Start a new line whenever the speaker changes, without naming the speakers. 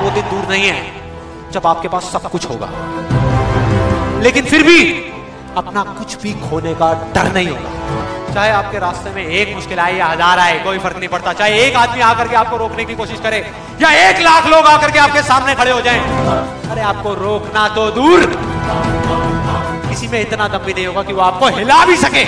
वो दिन दूर नहीं है जब आपके पास सब कुछ होगा। लेकिन फिर भी अपना कुछ भी खोने का डर नहीं होगा। चाहे आपके रास्ते में एक मुश्किल आए या हज़ार आए, कोई फ़र्क नहीं पड़ता। चाहे एक आदमी आकर के आपको रोकने की कोशिश करे या एक लाख लोग आकर के आपके सामने खड़े हो जाएँ। अरे, आपको रोकना तो दूर। किसी में इतना दम भी नहीं होगा कि वो आपको हिला भी सके।